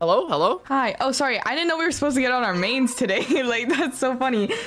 Hello? Hello? Hi. Oh, sorry. I didn't know we were supposed to get on our mains today. like, that's so funny.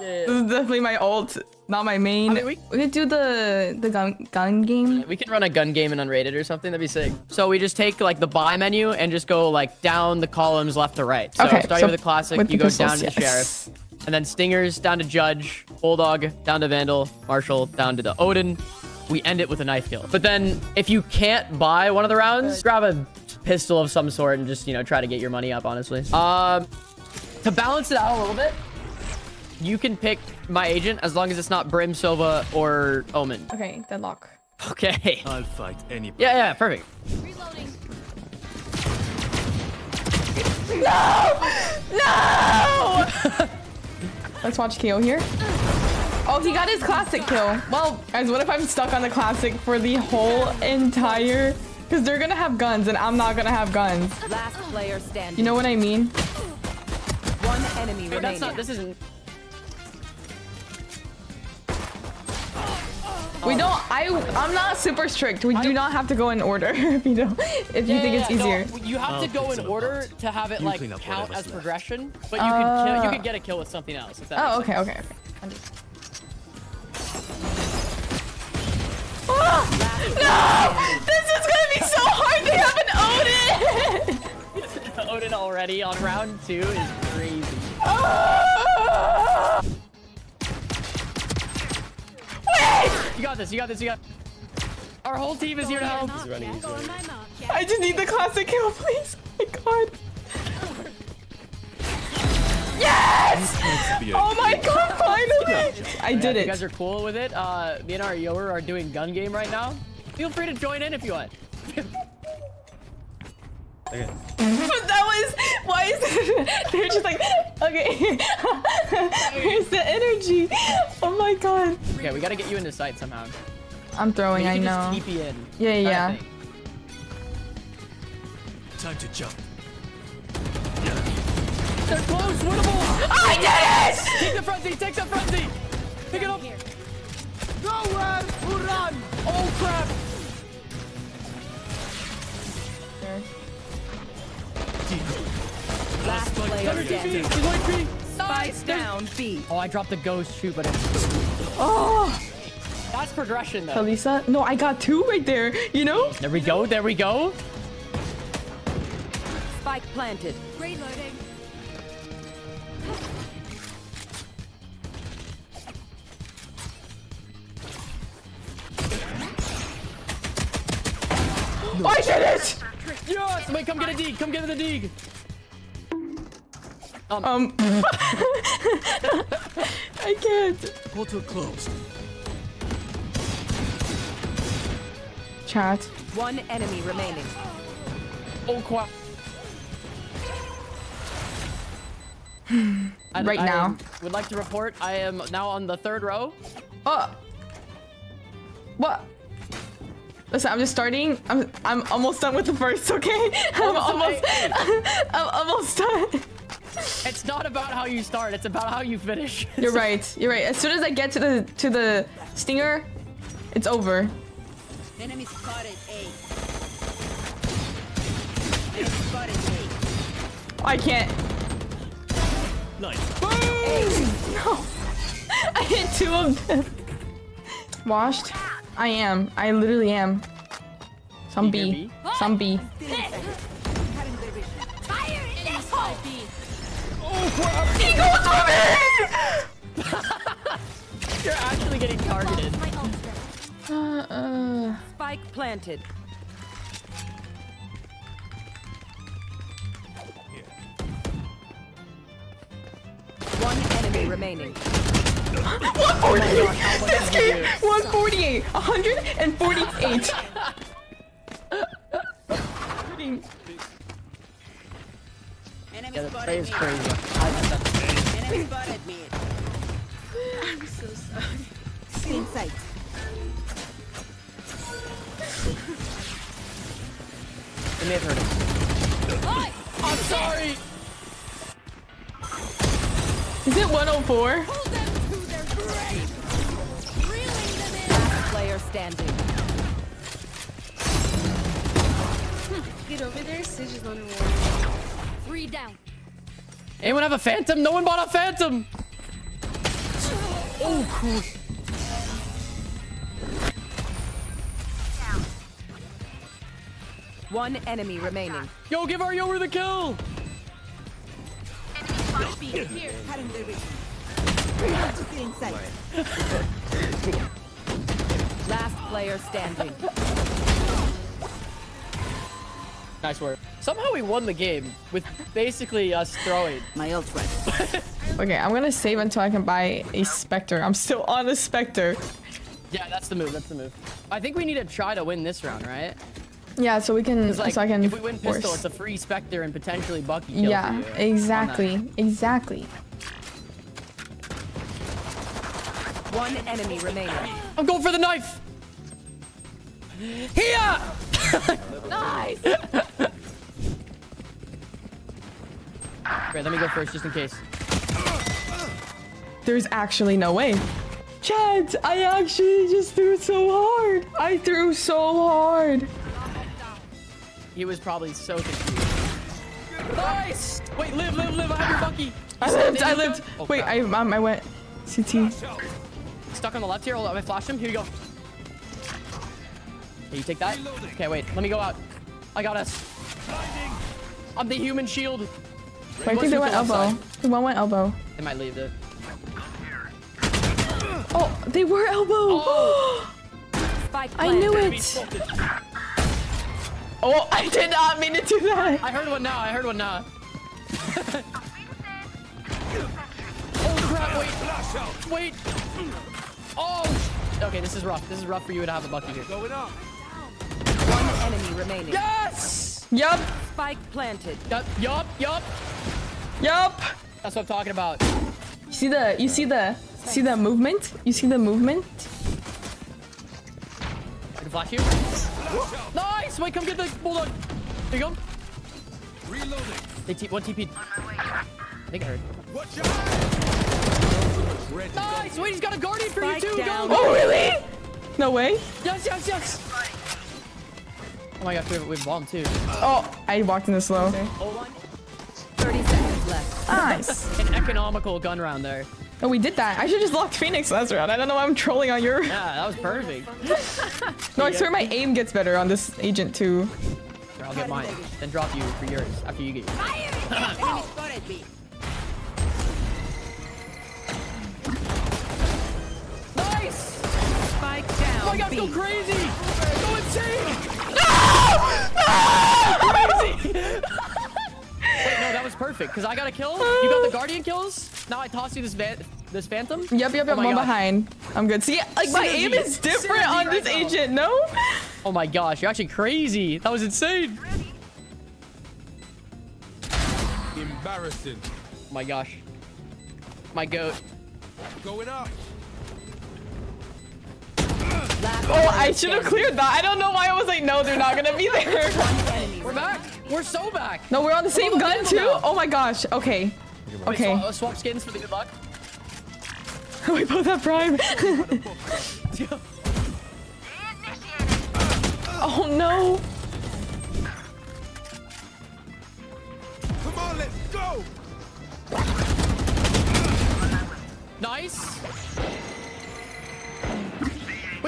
Yeah. This is definitely my ult, not my main. I mean, we- we could do the the gun gun game. We can run a gun game in unrated or something. That'd be sick. So we just take like the buy menu and just go like down the columns left to right. So Okay, starting so with the classic, with you the go pistols, down to yes. sheriff, and then stingers down to judge, bulldog down to vandal, marshal down to the Odin. We end it with a knife kill. But then if you can't buy one of the rounds, grab a pistol of some sort and just you know try to get your money up. Honestly, um, to balance it out a little bit. You can pick my agent as long as it's not Brim, Sova, or Omen. Okay, deadlock. Okay. I'll fight anybody. Yeah, yeah, perfect. Reloading. No! Let's watch KO here. Oh, he got his classic kill. Well, guys, what if I'm stuck on the classic for the whole entire... Because they're gonna have guns and I'm not gonna have guns. Last player standing. You know what I mean? One enemy Wait, remaining. that's not. This isn't. We don't... I, I'm not super strict. We do not have to go in order if you don't... If you think it's easier. No, you have to go in order to have it like count as progression, but you can kill, you Uh. can get a kill with something else. If that Oh, makes okay, okay, okay. Understood. Ah! no! This be so hard to have an Odin! Odin already on round two is crazy. Wait! You got this. You got this. You got. Our whole team is here to help. Mark, yeah. Go on my mark, yeah. I just need the classic kill, please. Oh my god. Yes! Oh my god, finally! I did it. you guys are cool with it, uh, me and our Yoru are doing gun game right now. Feel free to join in if you want. that was why is it they're just like okay where's the energy oh my god Okay, we gotta get you into sight somehow. i'm throwing you i can know just TP in. Yeah, kinda yeah. Time to jump. They're close. Winnable. i did it Take the front seat. Take the front seat. Pick it up. Nowhere to uh, run. Oh crap. Player He's like B. Spike down B. Oh, I dropped the ghost shoot, but it's oh that's progression though. Kalisa no i got two right there you know There we go. There we go. Spike planted. Reloading. i did it Yes. Wait, come get a dig. Come get the dig. Um i can't Portal closed. chat One enemy remaining. Oh crap. I- Right I now. would like to report I am now on the third row. oh what Listen, I'm just starting. I'm I'm almost done with the first, okay? I'm almost I'm almost done. It's not about how you start. It's about how you finish. You're right. You're right. As soon as I get to the to the stinger, it's over. Enemy spotted A. Enemy spotted A. I can't. Nice. Boom! No. I hit two of them. Washed. I am. I literally am. Some You hear B. Some B. Fire in the hole! He goes for me! You're actually getting targeted. Spike planted. One enemy remaining. 148! This game! 148! 148! 148. That is crazy. Me. I'm so sorry. Sight. May have us. I'm sorry! Is it 104? Player standing. Hmm. Get over there, Sage is on the wall. Three down. Anyone have a phantom? No one bought a phantom. Oh, cool. One enemy remaining. Yo, give our Yoru the kill. Last player standing. Nice work. Somehow we won the game with basically us throwing. My ult ready. Okay, I'm gonna save until I can buy a Spectre. I'm still on a Spectre. Yeah, that's the move. That's the move. I think we need to try to win this round, right? Yeah, so we can. Like so I can. if we win pistol, it's a free Spectre and potentially Bucky kill Yeah, you. exactly, exactly. One enemy remaining. I'm going for the knife. Here. nice. Great, let me go first just in case. There's actually no way. Chad, I actually just threw so hard. I threw so hard. He was probably so confused. Nice. Wait, live, live, live. I have your Bucky. I lived, I lived. Oh, Wait. I um, I went CT. Stuck on the left here. Hold on, I flash him. Here you go. Here, you take that. Okay, wait. Let me go out. I got us. I'm the human shield. Wait, I think they went elbow. outside. The one went elbow. They might leave it. Oh, they were elbow. Oh. Spike I knew it. Oh, I did not mean to do that. I heard one now. I heard one now. oh crap! Wait. Wait. Oh. Okay, this is rough. This is rough for you to have a Bucky here. Going up. One enemy remaining. Yes. Yup, Spike planted. Yup. Yup. Yup. yup. That's what I'm talking about. You see the, you see the, see the movement? You see the movement? I can flash you. Nice. Wait, come get the bulldog. There you go. Reloading. They t one TP. I think I heard. Watch out. Ready. Nice. Wait, he's got a guardian for Spike you too. down. Go. Oh, really? No way. Yes. Yes. Yes. Oh my gosh, we have, we have bomb too. Oh, I walked in the slow. 30 seconds left. Nice. An economical gun round there. Oh, we did that. I should just locked Phoenix last round. I don't know why I'm trolling on your. Yeah, that was perfect. No, I swear my aim gets better on this agent too. Here, I'll get mine. Then drop you for yours after you get yours. Nice! Spike down. Oh my gosh, go crazy! Go insane! Crazy! Wait, no, that was perfect, because I got a kill. You got the Guardian kills. Now I toss you this van this Phantom. Yep, yep, yep. Oh I'm behind. I'm good. See, like my aim is different Synergy on right this now. agent. No. Oh my gosh, you're actually crazy. That was insane. Embarrassing. Oh my gosh. My goat. Going up. Last Oh, I should have cleared that. I don't know why I was like, no, they're not gonna be there. We're back. We're so back. No, we're on the same gun too. now. Oh my gosh. Okay. Wait, Okay. swap, uh, swap skins for the good luck. we both have prime. oh no. Come on, let's go. Nice.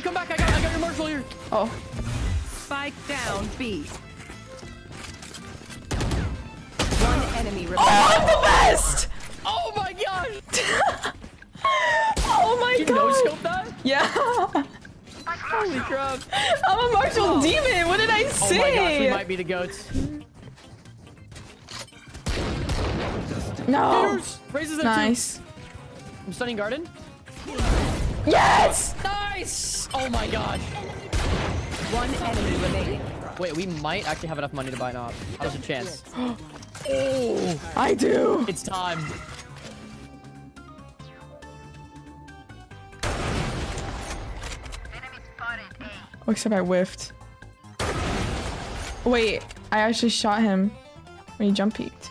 Wait, come back. I got, I got your marshal here. Oh. Spike down B. One enemy remaining. Oh, I'm the best. Oh my gosh. Oh my Did You no god. scope that? Yeah. Holy crap. I'm a marshal oh. demon. What did I Oh say? my gosh, we might be the goats. no. Here's raises their Nice. two. I'm stunning garden. Yes. Nice. Oh my god. One enemy remaining. Wait, we might actually have enough money to buy an op. How's a chance? Oh, I do. It's time. Oh, except I whiffed. Wait, I actually shot him when he jump peeked.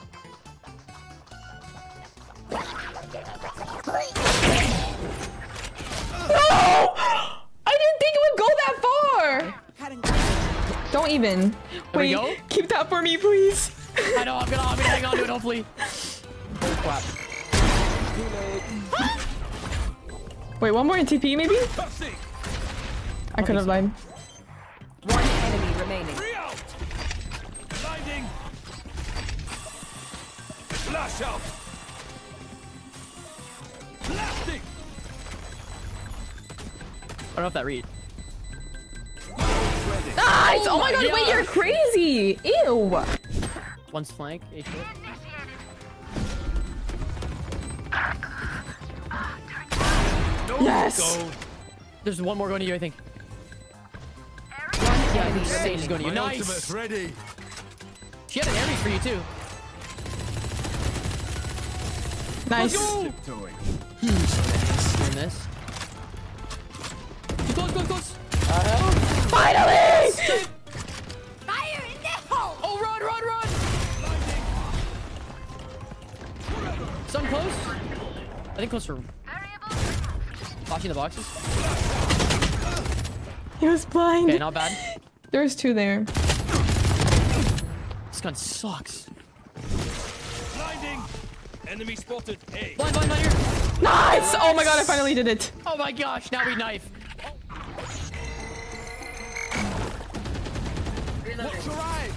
Don't even. There we Wait, go. keep that for me, please. I know, I'm gonna, I'm gonna hang on to it, hopefully. Clap. Wait, one more in TP maybe? I could have lied. One enemy remaining. Free out. Blinding. Flash out. Blasting. I don't know if that read. Nice! Oh, my my god, wait, you're crazy! Ew! One's flank, H short. Yes. go. There's one more going to you, I think. One enemy Sage is going to you. My Nice. ready. She had an Ares for you, too. Nice. Tiptoeing. Doing this. Too close, close, close. Finally! Think close for... Watching the boxes. He was blind. Okay, not bad. There's two there. This gun sucks. Blinding. Enemy spotted. A. Blind, blind, blind here. Nice! Oh my god, I finally did it. Oh my gosh, now we knife. Watch your eyes.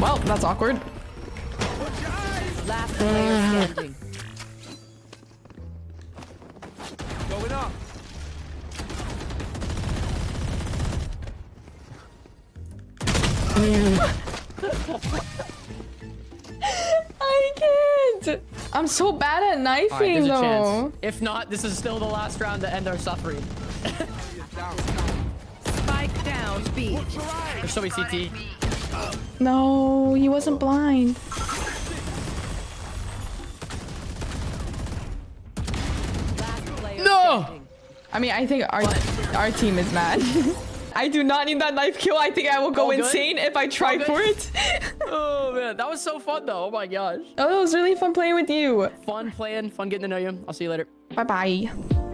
Well, that's awkward. Watch your eyes. Last player standing. I can't. I'm so bad at All right, knifing there's a though. chance. If not, this is still the last round to end our suffering. Spike down B. Watch your eyes. There's so many CT. No, he wasn't blind. No! I mean, I think our our team is mad. I do not need that knife kill. I think I will go All good? insane if I try for it. Oh man, that was so fun though. Oh my gosh. oh, it was really fun playing with you. Fun playing, fun getting to know you. I'll see you later. Bye bye.